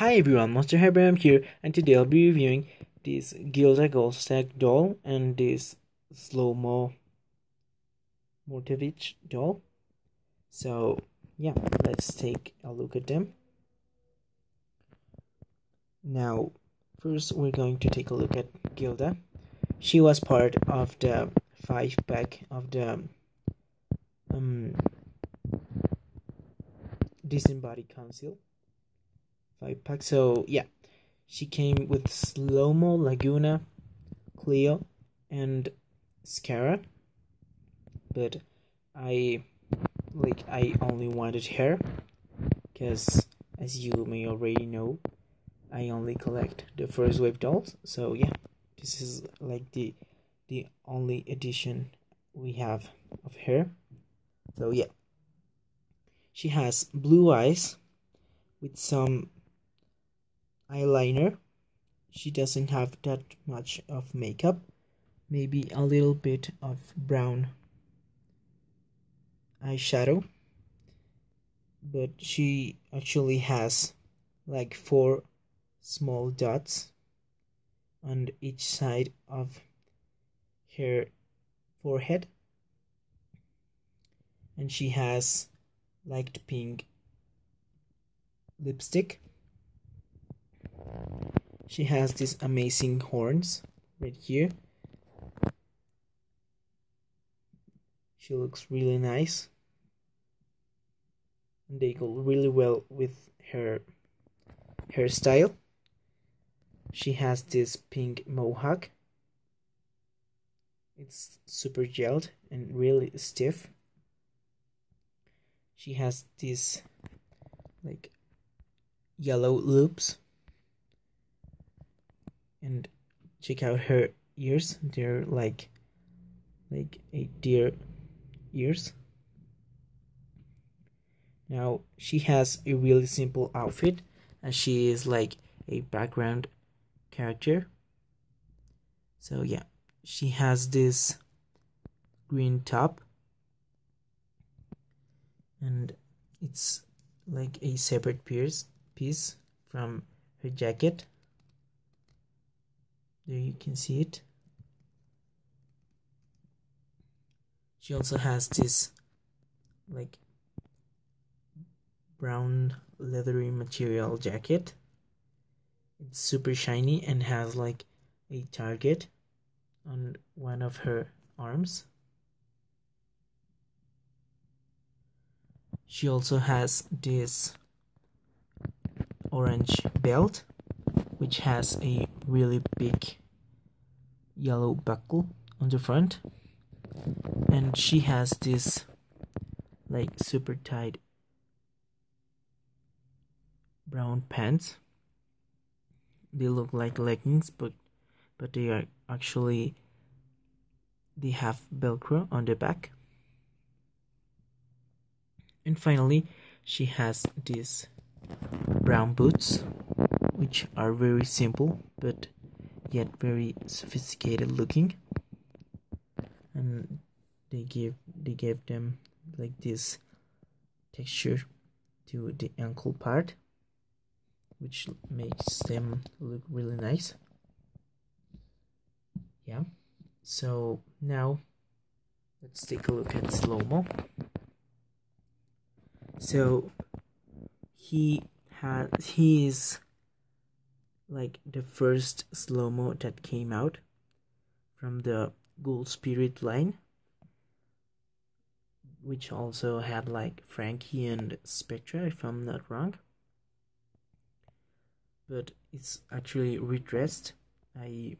Hi everyone, Monster High Bryan here, and today I'll be reviewing this Gilda Goldstag doll and this Slow-Mo Mortavich doll. So, yeah, let's take a look at them. Now, first we're going to take a look at Gilda. She was part of the five pack of the um, Disembodied Council five pack. So yeah, she came with Slow-Mo, Lagoona, Cleo, and Scarah. But I like I only wanted her because as you may already know, I only collect the first wave dolls. So yeah, this is like the the only edition we have of her. So yeah. She has blue eyes with some eyeliner. She doesn't have that much of makeup. Maybe a little bit of brown eyeshadow. But she actually has like four small dots on each side of her forehead. And she has light pink lipstick she has these amazing horns right here. She looks really nice. And they go really well with her hairstyle. She has this pink mohawk. It's super gelled and really stiff. She has these like yellow loops and check out her ears. They're like like a deer ears. Now she has a really simple outfit and she is like a background character. So yeah she has this green top and it's like a separate piece piece from her jacket there you can see it. She also has this like brown leathery material jacket. It's super shiny and has like a target on one of her arms. She also has this orange belt which has a really big yellow buckle on the front. And she has this like super tight brown pants. They look like leggings but but they are actually they have velcro on the back. And finally she has these brown boots which are very simple but yet very sophisticated looking. And they give they gave them like this texture to the ankle part which makes them look really nice. Yeah. So now let's take a look at slow-mo so he has he is like the first Slow-Mo that came out from the Ghoul Spirit line which also had like Frankie and Spectra if I'm not wrong. But it's actually redressed. I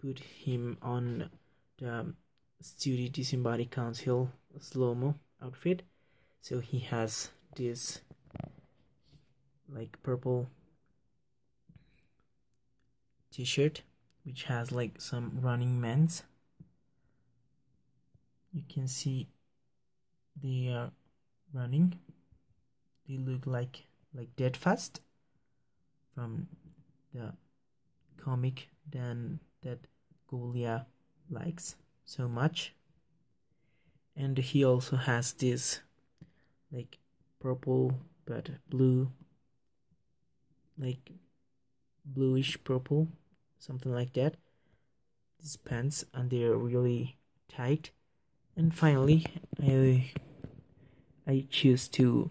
put him on the Student Disembodied Council Slow-Mo outfit. So he has this like purple t-shirt which has like some running men's you can see they are uh, running. They look like like dead fast from the comic then that Ghoulia likes so much. And he also has this like purple but blue like bluish purple something like that. These pants and they're really tight. And finally i i choose to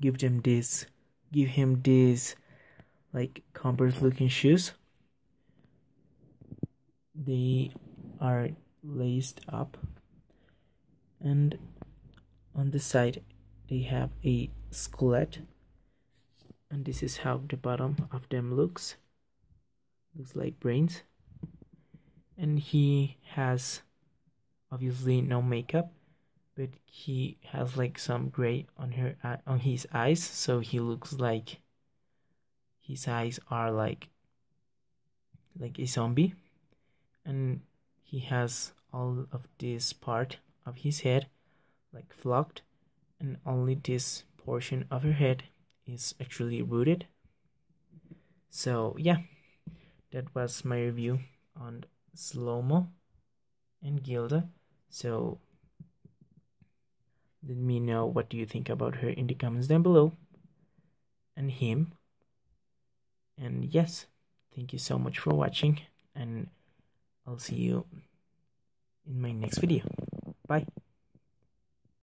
give them this give him these like converse looking shoes. They are laced up. And on the side they have a skullette and this is how the bottom of them looks looks like brains. And he has obviously no makeup but he has like some gray on her uh, on his eyes so he looks like his eyes are like like a zombie. And he has all of this part of his head like flocked and only this portion of her head is actually rooted. So yeah that was my review on Slow-Mo and Gilda. So let me know what do you think about her in the comments down below. And him. And yes thank you so much for watching and I'll see you in my next video. Bye